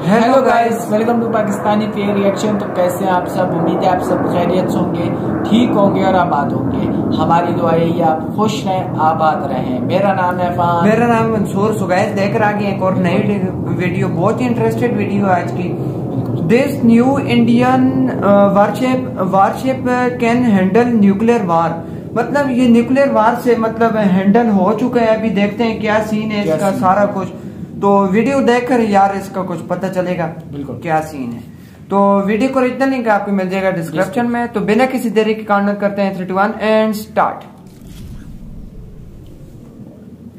Hello guys welcome to Pakistani fair reaction तो कैसे हैं आप सब? उम्मीद है आप सब खैरियत होंगे ठीक होंगे और आबाद होंगे। हमारी दुआ यही आप खुश रहें आबाद रहें। मेरा नाम है फान मेरा नाम मंसूर। सुगैस देकर आ गए एक और नई वीडियो बहुत ही इंटरेस्टेड वीडियो है आज की। This new Indian warship warship can handle nuclear war मतलब ये न्यूक्लियर वार से मतलब हैंडल हो चुका है। अभी देखते हैं क्या सीन है इसका सारा कुछ। तो वीडियो देखकर यार इसका कुछ पता चलेगा बिल्कुल। क्या सीन है। तो वीडियो को इतना लिंक आपको मिल जाएगा डिस्क्रिप्शन में। तो बिना किसी देरी के काउंट करते हैं three one and start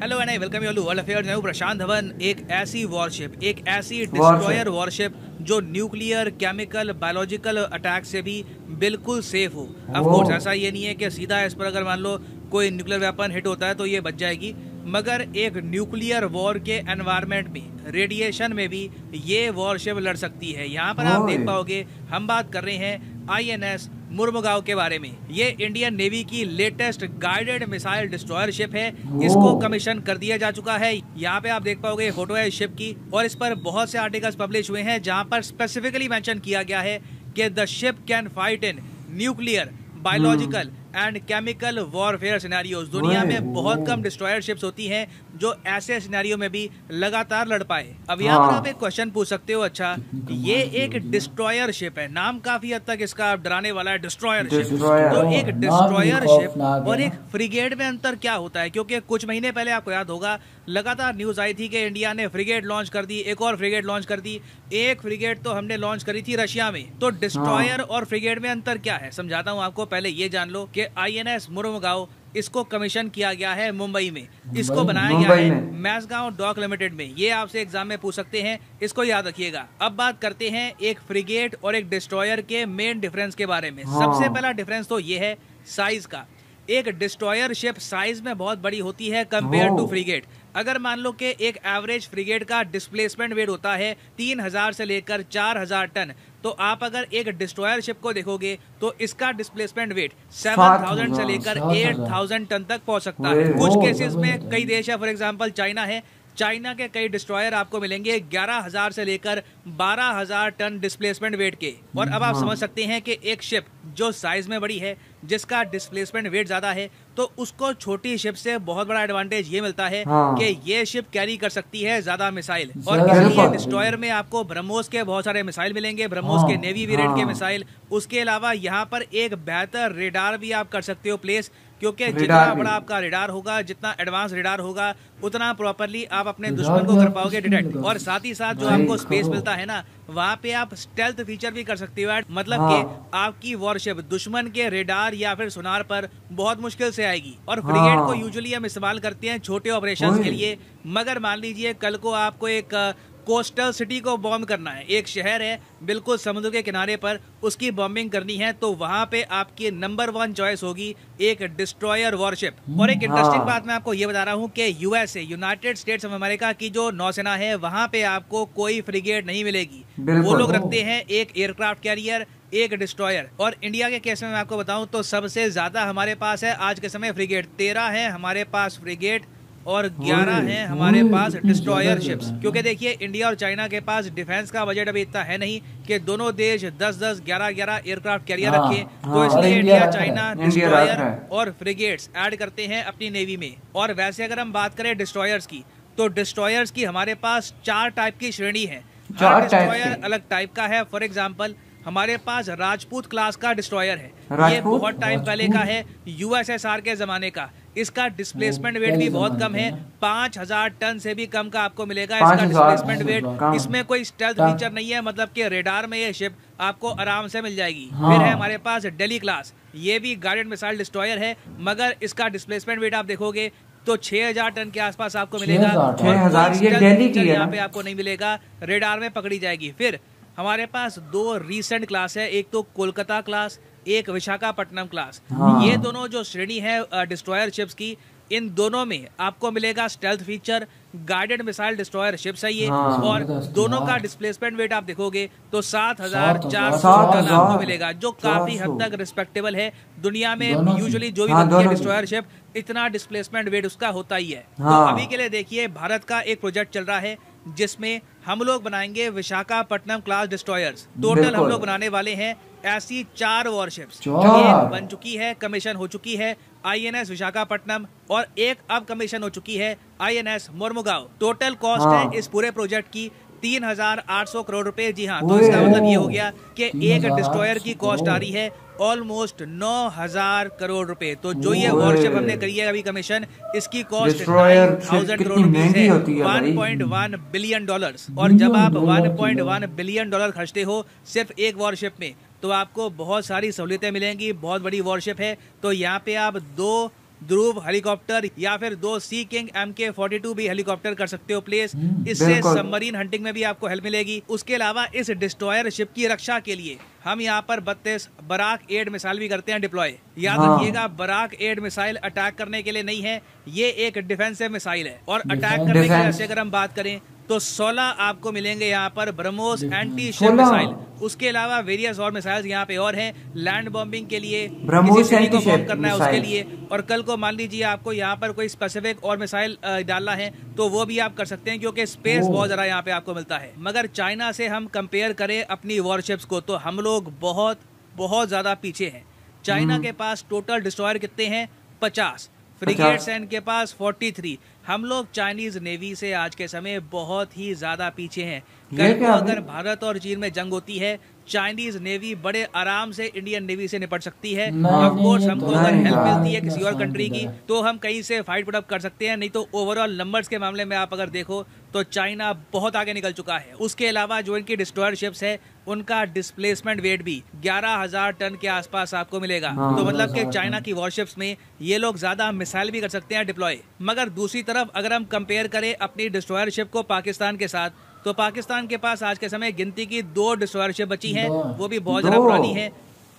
hello and I welcome you world affairs मैं हूँ प्रशांत धवन। एक ऐसी वॉरशिप एक ऐसी डिस्ट्रॉयर वॉरशिप जो न्यूक्लियर केमिकल बायोलॉजिकल अटैक से भी बिल्कुल सेफ़ हो। ऑफ़ कोर्स ऐसा ये नहीं है कि सीधा इस पर अगर मान लो कोई न्यूक्लियर वेपन हिट होता है तो ये बच जाएगी। मगर एक न्यूक्लियर वॉर के एनवायरनमेंट में रेडिएशन में भी ये वॉरशिप लड़ सकती है। यहाँ पर आप देख पाओगे हम बात कर रहे हैं आईएनएस मुर्मुगांव के बारे में। ये इंडियन नेवी की latest guided missile destroyer ship है। इसको कमीशन कर दिया जा चुका है। यहाँ पे आप देख पाओगे फ़ोटो है शिप की और इस पर बहुत से आर्टिकल्स पब्लिश हुए हैं जहाँ पर स्पेसिफिकली मेंशन किया गया है कि the ship can fight in nuclear biological and chemical warfare scenarios दुनिया में बहुत कम डिस्ट्रॉयर शिप्स होती हैं जो ऐसे सिनेरियो में भी लगातार लड़ पाए। अब यहाँ पर हाँ। आप एक क्वेश्चन पूछ सकते हो अच्छा ये एक डिस्ट्रॉयर शिप है। नाम काफ़ी हद तक इसका डराने वाला है डिस्ट्रॉयर शिप तो एक डिस्ट्रॉयर शिप और एक फ्रिगेड में अंतर क्या होता है? क्योंकि कुछ महीने पहले आपको याद होगा लगातार न्यूज़ आई थी कि इंडिया ने फ्रिगेड लॉन्च कर दी एक और फ्रिगेड लॉन्च कर दी। एक फ्रिगेड तो हमने लॉन्च करी थी रशिया में। तो डिस्ट्रॉयर और फ्रिगेड में अंतर क्या है? समझाता हूँ आपको पहले ये जान लो कि आईएनएस मुरमुगाओ इसको कमीशन किया गया है मुंबई में। इसको बनाया गया है मैसगांव डॉक लिमिटेड में। ये आपसे एग्ज़ाम में पूछ सकते हैं इसको याद रखिएगा। अब बात करते हैं एक फ्रिगेट और एक डिस्ट्रॉयर के मेन डिफरेंस के बारे में। हाँ। सबसे पहला डिफरेंस तो ये है साइज़ का। एक डिस्ट्रॉयर शिप साइज़ में बहुत बड़ी होती है कंपेयर टू। फ्रिगेट अगर मान लो कि एक एवरेज फ्रिगेट का डिस्प्लेसमेंट वेट होता है तीन हज़ार से लेकर चार हज़ार टन तो आप अगर एक डिस्ट्रॉयर शिप को देखोगे तो इसका डिस्प्लेसमेंट वेट सेवन थाउज़ेंड से लेकर एट थाउज़ेंड टन तक पहुँच सकता है। कुछ केसेस में कई देश है फॉर एग्ज़ाम्पल चाइना है। चाइना के कई डिस्ट्रॉयर आपको मिलेंगे 11000 से लेकर 12000 टन डिस्प्लेसमेंट वेट के। और अब आप हाँ। समझ सकते हैं कि एक शिप जो साइज़ में बड़ी है जिसका डिस्प्लेसमेंट वेट ज़्यादा है तो उसको छोटी शिप से बहुत बड़ा एडवांटेज ये मिलता है हाँ। कि ये शिप कैरी कर सकती है ज़्यादा मिसाइल और इसलिए डिस्ट्रॉयर में आपको ब्रह्मोस के बहुत सारे मिसाइल मिलेंगे ब्रह्मोस हाँ। के नेवी वेरिएंट के हाँ। मिसाइल उसके अलावा यहाँ पर एक बेहतर रेडार भी आप कर सकते हो प्लेस क्योंकि जितना बड़ा आपका रेडार होगा जितना एडवांस रेडार होगा उतना प्रॉपरली आप अपने दुश्मन को कर पाओगे डिटेक्ट और साथ ही साथ जो आपको स्पेस मिलता है ना वहाँ पे आप स्टेल्थ फीचर भी कर सकते हो। मतलब हाँ। कि आपकी वॉरशिप दुश्मन के रेडार या फिर सुनार पर बहुत मुश्किल से आएगी। और फ्रिगेट हाँ। को यूजुअली हम इस्तेमाल करते हैं छोटे ऑपरेशंस के लिए। मगर मान लीजिए कल को आपको एक कोस्टल सिटी को बॉम्ब करना है। एक शहर है बिल्कुल समुद्र के किनारे पर उसकी बॉम्बिंग करनी है तो वहाँ पे आपकी नंबर वन चॉइस होगी एक डिस्ट्रॉयर वॉरशिप और एक इंटरेस्टिंग हाँ। बात मैं आपको ये बता रहा हूँ कि USA United States of America की जो नौसेना है वहाँ पे आपको कोई फ्रिगेट नहीं मिलेगी। वो लोग रखते हैं एक एयरक्राफ्ट कैरियर एक डिस्ट्रॉयर और इंडिया के केस में मैं आपको बताऊँ तो सबसे ज़्यादा हमारे पास है आज के समय फ्रिगेट तेरह है हमारे पास फ्रिगेट और 11 ओए, हैं हमारे पास डिस्ट्रॉयर शिप्स। क्योंकि देखिए इंडिया और चाइना के पास डिफेंस का बजट अभी इतना है नहीं कि दोनों देश 10 10 11 11 एयरक्राफ्ट कैरियर रखें तो इसलिए इंडिया चाइना डिस्ट्रॉयर और फ्रिगेट्स ऐड करते हैं अपनी नेवी में। और वैसे अगर हम बात करें डिस्ट्रॉयर्स की तो डिस्ट्रॉयर्स की हमारे पास चार टाइप की श्रेणी है। हर डिस्ट्रॉयर अलग टाइप का है। फॉर एग्ज़ाम्पल हमारे पास राजपूत क्लास का डिस्ट्रॉयर है। ये बहुत टाइम पहले का है यूएसएसआर के जमाने का। इसका डिस्प्लेसमेंट वेट भी बहुत कम है। पाँच हज़ार टन से भी कम का आपको मिलेगा। इसका डिस्प्लेसमेंट वेट इसमें कोई स्टेल्थ फीचर नहीं है मतलब कि रेडार में ये शिप आपको आराम से मिल जाएगी। हाँ। फिर है हमारे पास डेली क्लास ये भी गाइडेड मिसाइल डिस्ट्रॉयर है मगर इसका डिस्प्लेसमेंट वेट आप देखोगे तो 6000 टन के आसपास आपको मिलेगा। और हज़ार, ये stealth की यहाँ पे आपको नहीं मिलेगा। रेडार में पकड़ी जाएगी। फिर हमारे पास दो रीसेंट क्लास है एक तो कोलकाता क्लास एक विशाखापट्टनम क्लास हाँ। ये दोनों जो श्रेणी है डिस्ट्रॉयर शिप्स की इन दोनों में आपको मिलेगा stealth feature guided missile destroyer ships है ये। हाँ, और दोनों का डिस्प्लेसमेंट वेट आप देखोगे तो सात हज़ार चार सौ टन आपको मिलेगा जो काफ़ी हद तक रिस्पेक्टेबल है। दुनिया में। यूजुअली जो भी हाँ, बनती है डिस्ट्रॉयर शिप इतना डिस्प्लेसमेंट वेट उसका होता ही है। तो हाँ। अभी के लिए देखिए भारत का एक प्रोजेक्ट चल रहा है जिसमें हम लोग बनाएँगे विशाखापट्टनम क्लास डिस्ट्रॉयर्स टोटल हम लोग बनाने वाले हैं ऐसी चार वॉरशिप्स एक बन चुकी है कमीशन हो चुकी है आईएनएस विशाखापट्टनम और एक अब कमीशन हो चुकी है आईएनएस मोरमुगांव। टोटल कॉस्ट हाँ। है इस पूरे प्रोजेक्ट की तीन हज़ार आठ सौ करोड़ रुपए। जी हाँ तो इसका मतलब ये हो गया कि एक डिस्ट्रॉयर की कॉस्ट आ रही है ऑलमोस्ट नौ हज़ार करोड़ रुपए। तो जो ये वॉरशिप हमने करी है अभी कमीशन इसकी कॉस्ट थाउज़ेंड करोड़ महँगी है है भाई। 1.1 बिलियन डॉलर्स और जब आप 1.1 बिलियन डॉलर खर्चते हो सिर्फ़ एक वॉरशिप में तो आपको बहुत सारी सहूलियतें मिलेंगी बहुत बड़ी वॉरशिप है। तो यहाँ पे आप दो ध्रुव हेलीकॉप्टर या फिर दो Sea King M K forty two भी हेलीकॉप्टर कर सकते हो प्लेस इससे बिल्कुल। सबमरीन हंटिंग में भी आपको हेल्प मिलेगी। उसके अलावा इस डिस्ट्रॉयर शिप की रक्षा के लिए हम यहाँ पर बत्तीस बराक एड मिसाइल भी करते हैं डिप्लॉय याद हाँ। रखिएगा बराक एड मिसाइल अटैक करने के लिए नहीं है ये एक डिफेंसिव मिसाइल है। और अटैक करने के लिए अगर हम बात करें तो 16 आपको मिलेंगे यहाँ पर ब्रह्मोस एंटी शिप मिसाइल उसके अलावा वेरियस और मिसाइल्स यहाँ पे और हैं। लैंड बॉम्बिंग के लिए किसी को बॉम्ब करना है उसके लिए। और कल को मान लीजिए आपको यहाँ पर कोई स्पेसिफिक और मिसाइल डालना है तो वो भी आप कर सकते हैं क्योंकि स्पेस बहुत ज़्यादा यहाँ पे आपको मिलता है। मगर चाइना से हम कंपेयर करें अपनी वॉरशिप्स को तो हम लोग बहुत बहुत ज़्यादा पीछे हैं। चाइना हम्म। के पास टोटल डिस्ट्रॉयर कितने हैं? पचास। फ्रिगेट्स हैं इनके पास 43 हम लोग चाइनीज़ नेवी से आज के समय बहुत ही ज़्यादा पीछे हैं। कल को अगर भारत और चीन में जंग होती है चाइनीज़ नेवी बड़े आराम से इंडियन नेवी से निपट सकती है। नहीं, ऑफ़ कोर्स हमको तो अगर हेल्प मिलती है किसी और कंट्री की तो हम कहीं से फाइट पुटअप कर सकते हैं नहीं तो ओवरऑल नंबर्स के मामले में आप अगर देखो तो चाइना बहुत आगे निकल चुका है। उसके अलावा जो इनकी डिस्ट्रॉयर शिप्स है उनका डिस्प्लेसमेंट वेट भी 11000 टन के आसपास आपको मिलेगा हाँ। तो मतलब कि चाइना की वॉरशिप्स में ये लोग ज़्यादा मिसाइल भी कर सकते हैं डिप्लॉय मगर दूसरी तरफ़ अगर हम कंपेयर करें अपनी डिस्ट्रॉयर शिप को पाकिस्तान के साथ तो पाकिस्तान के पास आज के समय गिनती की दो डिस्ट्रॉयर शिप बची है वो भी बहुत ज़्यादा पुरानी है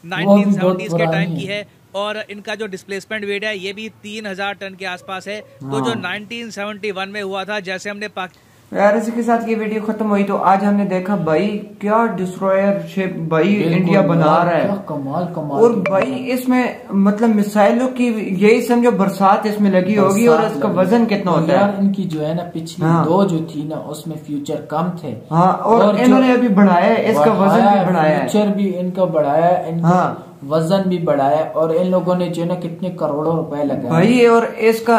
1970s के टाइम की है। है और इनका जो डिस्प्लेसमेंट वेट है ये भी तीन हज़ार टन के आसपास है तो हाँ। जो 1971 में हुआ था जैसे हमने यार इसी के साथ ये वीडियो खत्म हुई तो आज हमने देखा भाई क्या डिस्ट्रॉयर शिप भाई इंडिया बना रहा है। कमाल कमाल। और भाई इसमें मतलब मिसाइलों की यही समझो बरसात इसमें लगी होगी और इसका वज़न कितना होता है। इनकी जो है ना पिछली हाँ। दो जो थी ना उसमें फ्यूचर कम थे। हाँ और, और इन्होंने अभी बढ़ाया है इसका वज़न भी बढ़ाया है फ्यूचर भी इनका बढ़ाया है इनका हाँ। वज़न भी बढ़ाया और इन लोगों ने जो है ना कितने करोड़ों रुपए लगाए भाई और इसका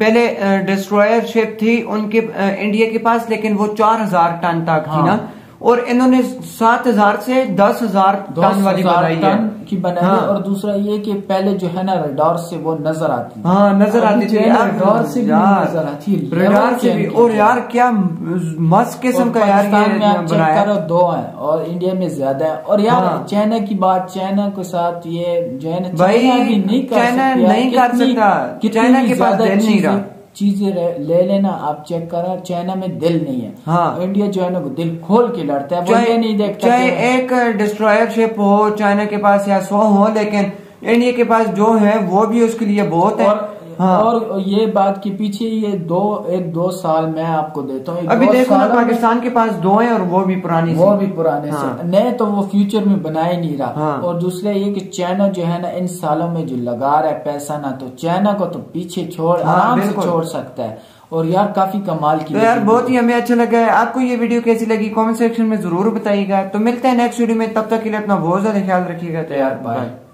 पहले डिस्ट्रॉयर शिप थी उनके इंडिया के पास लेकिन वो चार हज़ार टन तक थी हाँ। ना और इन्होंने सात हज़ार से दस हज़ार टन वाली बनाई है। की बनाई हाँ। और दूसरा ये कि पहले जो है ना रडार से वो नज़र आती है। हाँ नज़र आती थी। रडार से भी नज़र आती है। रडार से भी। और यार क्या मस्त किस्म का यार बनाया दो है और इंडिया में ज़्यादा है। और यार हाँ। चाइना की बात चाइना के साथ ये जो है ना भाई, चाइना भी नहीं चाइना नहीं कर सकता। चाइना के पास नहीं रहा। चीज़ें ले लेना आप चेक करा चाइना में दिल नहीं है हाँ। इंडिया जो है ना दिल खोल के लड़ता है वो चाहे ये नहीं देखता चाहे एक डिस्ट्रॉयर शिप हो चाइना के पास या सौ हो लेकिन इंडिया के पास जो है वो भी उसके लिए बहुत है और हाँ। और ये बात के पीछे ये दो एक दो साल मैं आपको देता हूँ। अभी देखो ना पाकिस्तान के पास दो हैं और वो भी पुरानी वो भी पुराने हाँ। से। नए तो वो फ्यूचर में बना ही नहीं रहा। हाँ। और दूसरे ये कि चाइना जो है ना इन सालों में जो लगा रहा है पैसा ना तो चाइना को तो पीछे छोड़ हाँ, आराम से छोड़ सकता है। और यार काफ़ी कमाल की तो यार बहुत ही। हमें अच्छा लगा है। आपको ये वीडियो कैसी लगी कमेंट सेक्शन में ज़रूर बताइएगा। तो मिलते हैं नेक्स्ट वीडियो में तब तक के लिए अपना बहुत ज़्यादा ख्याल रखिएगा। तो यार बाय। बाय